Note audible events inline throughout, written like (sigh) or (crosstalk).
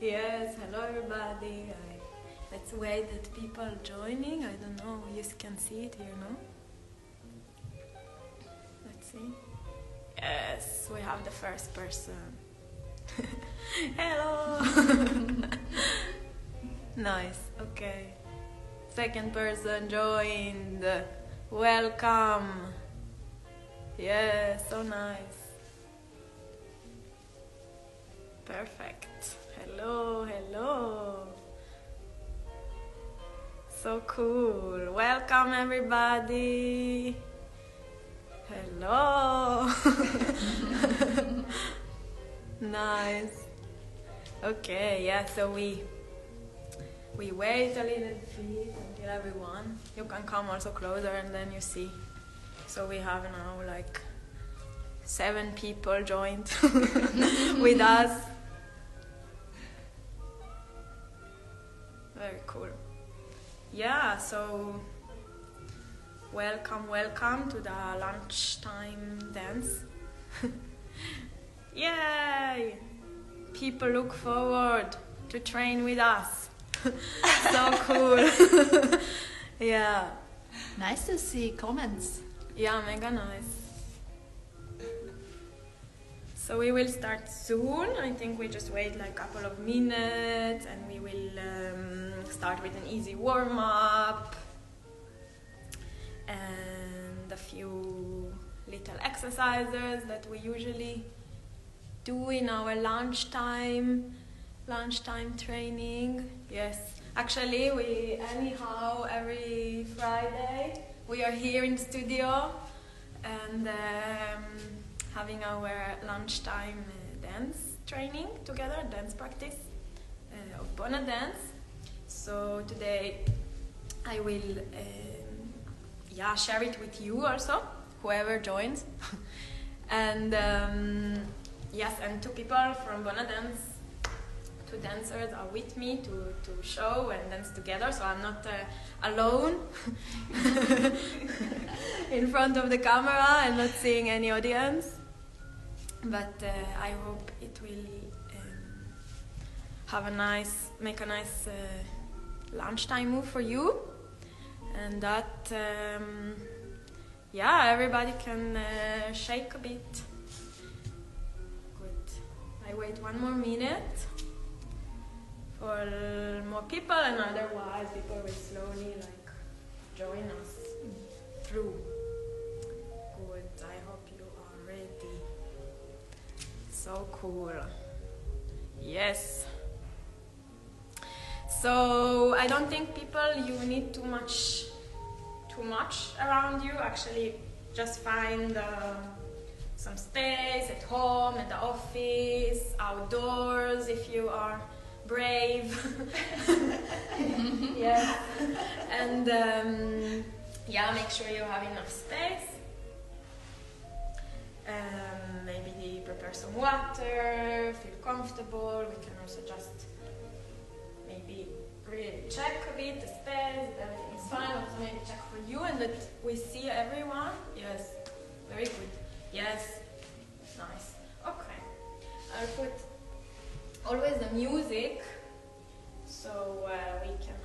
Yes, hello everybody. I, let's wait that people are joining. I don't know, you can see it here, no? Let's see. Yes, we have the first person. (laughs) hello! (laughs) nice, okay. Second person joined. Welcome. Yes, so nice. Perfect. Hello, hello. So cool. Welcome, everybody. Hello. (laughs) nice. Okay, yeah, so we we wait a little bit until everyone. You can come also closer and then you see. So we have now like seven people joined (laughs) with us. Very cool. Yeah, so welcome, welcome to the lunchtime dance. (laughs) Yay! People look forward to train with us. (laughs) so cool. (laughs) yeah. Nice to see comments. Yeah, mega nice. So we will start soon. I think we just wait like a couple of minutes and we will um, start with an easy warm up and a few little exercises that we usually do in our lunchtime lunchtime training. Yes, actually we anyhow every Friday we are here in studio and um, having our lunchtime uh, dance training together, dance practice uh, of Bona dance. So today I will um, yeah share it with you also, whoever joins, (laughs) and um, yes, and two people from Bona dance. Two dancers are with me to, to show and dance together, so I'm not uh, alone (laughs) (laughs) in front of the camera and not seeing any audience but uh, I hope it will um, have a nice, make a nice uh, lunchtime move for you, and that um, yeah, everybody can uh, shake a bit. Good. I wait one more minute for more people, and otherwise people will slowly like join us through. So cool. Yes. So I don't think people you need too much too much around you. Actually, just find uh, some space at home, at the office, outdoors if you are brave. (laughs) (laughs) yeah. And um, yeah, make sure you have enough space. Um, maybe prepare some water, feel comfortable. We can also just maybe really check a bit the space, that everything is fine. Also maybe check for you and that we see everyone. Yes, very good. Yes, nice. Okay, I'll put always the music so uh, we can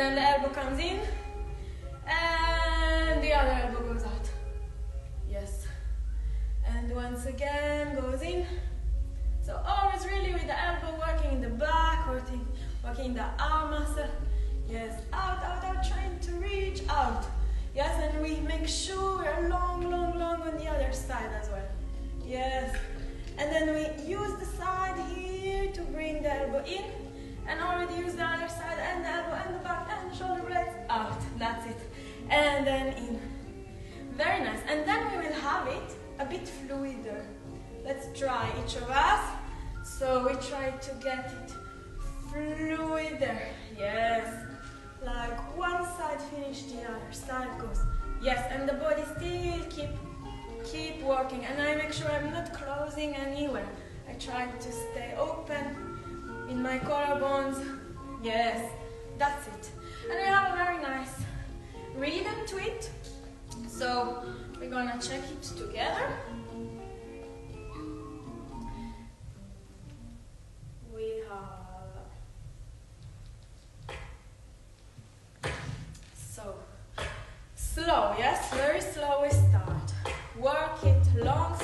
then the elbow comes in and the other elbow goes out. Yes. And once again goes in. So always really with the elbow working in the back, working, working the arm muscle. Yes, out, out, out, trying to reach out. Yes, and we make sure we're long, long, long on the other side as well. Yes. And then we use the side here to bring the elbow in. And already use the other side and the elbow and the back and the shoulder blades out. That's it. And then in. Very nice. And then we will have it a bit fluider. Let's try each of us. So we try to get it fluider. Yes. Like one side finish, the other side goes. Yes, and the body still keep keep working. And I make sure I'm not closing anywhere. I try to stay open in my collarbones. Yes, that's it. And I have a very nice rhythm to it. So we're gonna check it together. We have so slow, yes, very slow we start. Work it, long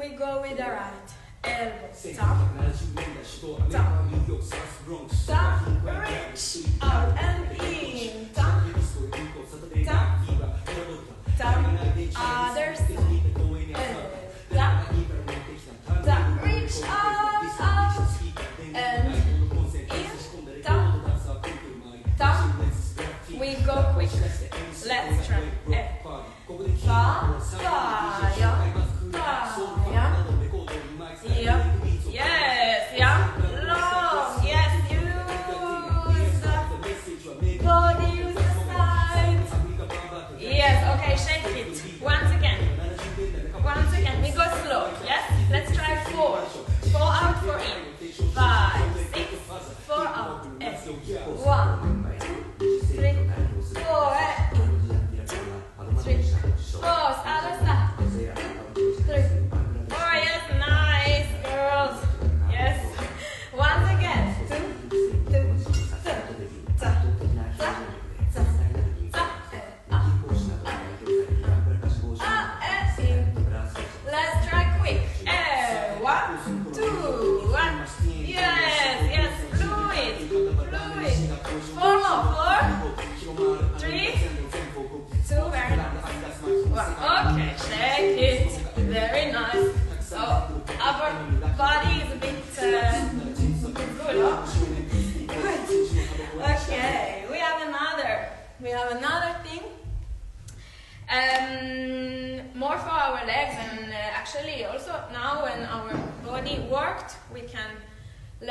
We go with the right elbow. Tap, tap, tap, reach out and in. Tap, tap, tap, other side. Elbow. Tap, tap, reach out, out, and in. Tap, tap. We go quick. Let's try. Eh. Fa,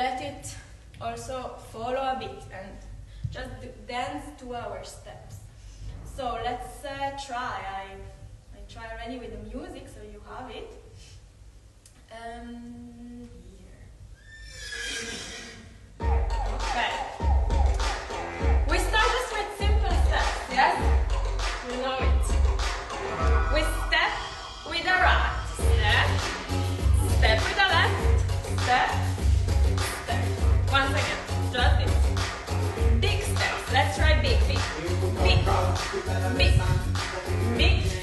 let it also follow a bit and just dance to our steps. So let's uh, try. I, I try already with the music so you have it. Um, big, big,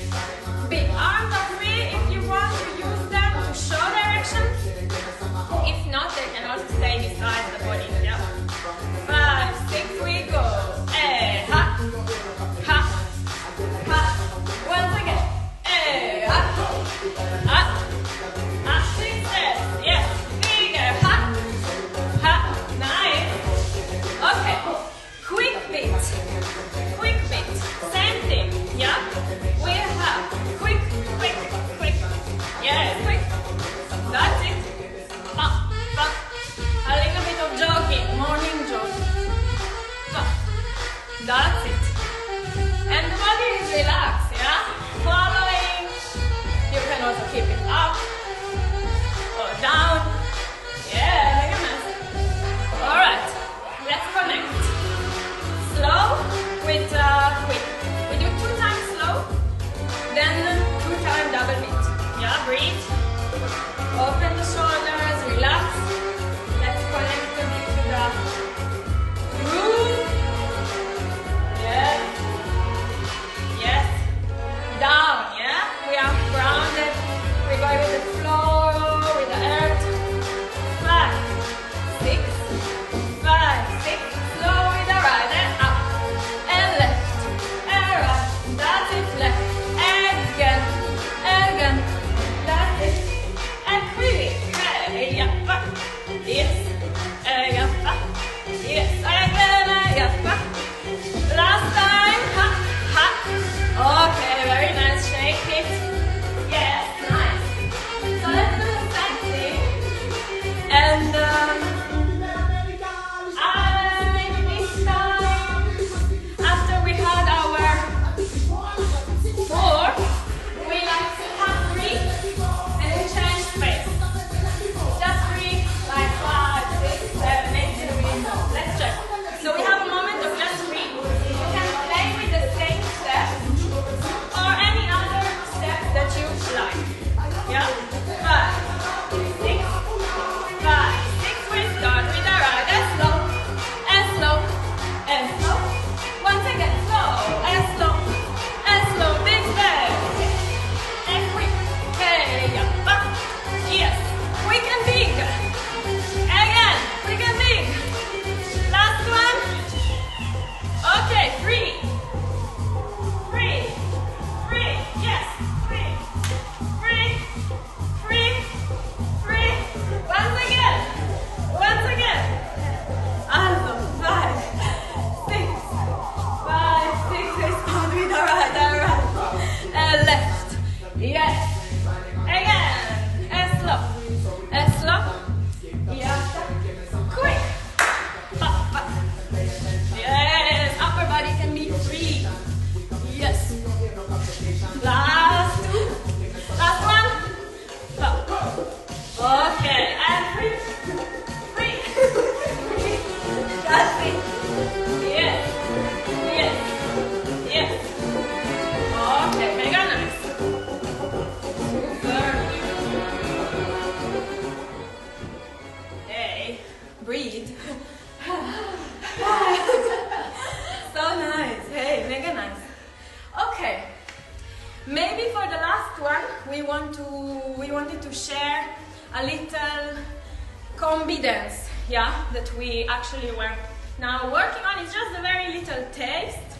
yeah, that we actually were now working on. It's just a very little taste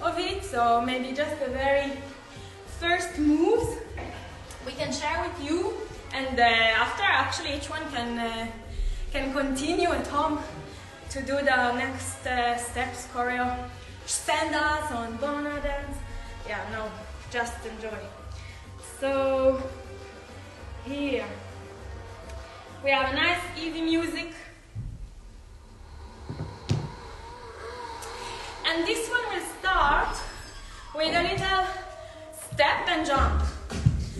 of it, so maybe just the very first moves we can share with you, and uh, after actually each one can uh, can continue at home to do the next uh, steps choreo. Send us on Bona dance. Yeah, no, just enjoy. So here we have a nice easy music. And this one will start with a little step and jump.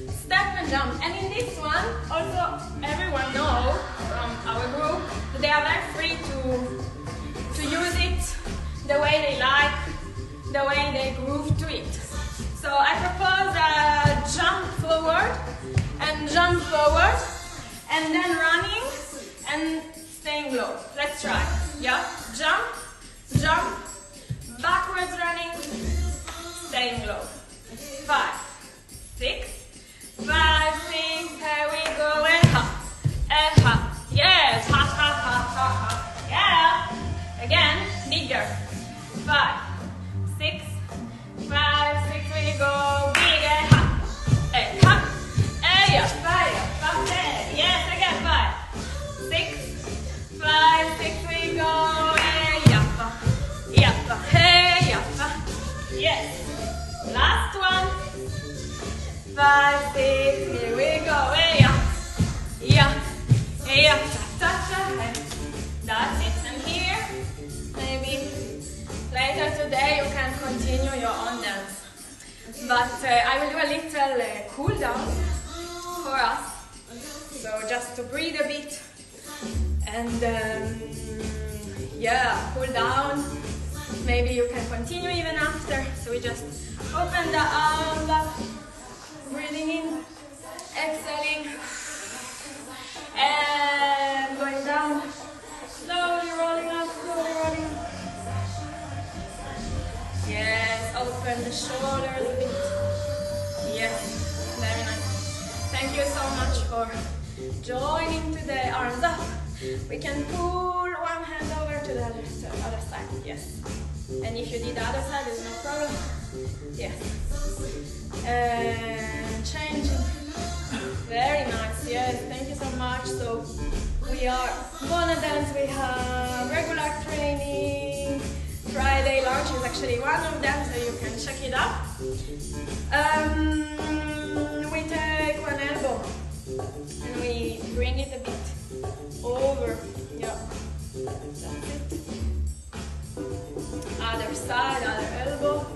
Step and jump. And in this one, also everyone know from our group that they are very free to to use it the way they like, the way they groove to it. So I propose a jump forward and jump forward and then running and staying low. Let's try. Yeah? Jump, jump, backwards running, staying low. Five, six, five, six, here we go, and ha, and ha. Yes, ha, ha, ha, ha, ha. Yeah. Again, bigger. Five, Five, six, here we go. Hey, yeah, yeah, hey, yeah, ta, ta, ta. That's it. And here, maybe later today you can continue your own dance. But uh, I will do a little uh, cool down for us. So just to breathe a bit and um, yeah, cool down. Maybe you can continue even after. So we just open the arms up, in, exhaling, and going down. Slowly rolling up, slowly rolling. Yes, open the shoulders a bit. Yes, very nice. Thank you so much for joining today. Arms up. We can pull one hand over to the other, the other side. Yes. And if you did the other side, there's no problem. Yes. And we are Bona dance. We have regular training. Friday lunch is actually one of them, so you can check it out. Um, we take one elbow and we bring it a bit over. Yeah. That's it. Other side, other elbow.